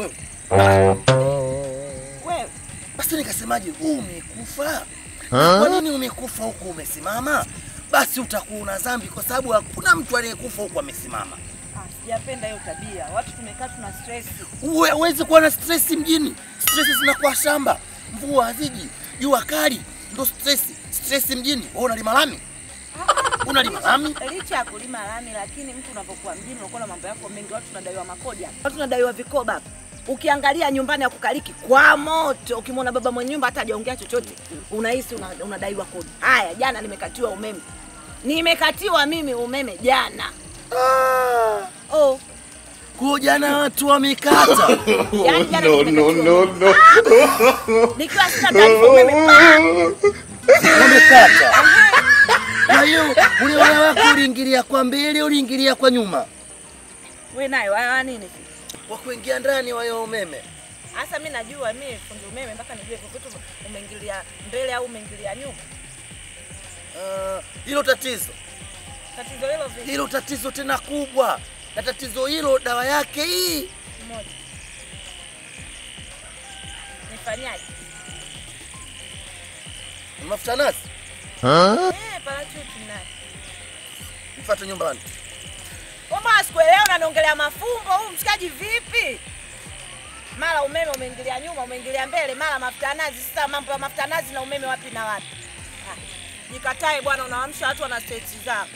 Wewe Wewe basi nikasemaje, umekufa? Kwa nini umekufa huko umesimama? Basi utakuwa una dhambi, kwa sababu hakuna mtu aliyekufa huko amesimama. ah, sijapenda hiyo tabia. Watu tumekaa tuna stress. Uwe- Huwezi kuwa na stress mjini. Stress zinakuwa shamba, mvua haziji, jua kali, ndo stress. Stress mjini. Wewe unalima lami? Unalima lami? Licha ya kulima lami, lakini mtu unapokuwa mjini unakuwa na mambo yako mengi. Watu tunadaiwa makodi hapa, watu tunadaiwa vikoba hapa. Ukiangalia nyumbani ya kukaliki kwa moto, ukimwona baba mwenye nyumba hata hajaongea chochote, unahisi unadaiwa una, kodi. Haya, jana nimekatiwa umeme, nimekatiwa mimi umeme jana. Ah, Oh, kwa jana watu wamekata. jana no, no, no. Nikiwa sina taarifa umeme! Wamekata. Kwa hiyo ule wako uliingilia kwa mbele, uliingilia kwa nyuma. Wewe nayo wa nini? Wa kuingia ndani wa hiyo umeme. Hasa mimi najua mimi fundi umeme mpaka nijue hivyo vitu umeingilia mbele au umeingilia nyuma. Ah, hilo tatizo Tatizo hilo vipi? hilo tatizo tena kubwa, na tatizo hilo dawa yake hii Moja. Nifanyaje? mafuta nazi. Eh, parachuti nasi. Mfuate nyumbani. Mbona na unaniongelea mafumbo huu mshikaji vipi? Mara umeme umeingilia nyuma, umeingilia mbele, mara mafuta ya nazi. Sasa mambo ya mafuta nazi na umeme wapi na wapi? Ah, Jikatae bwana, unaamsha watu wana stage zao.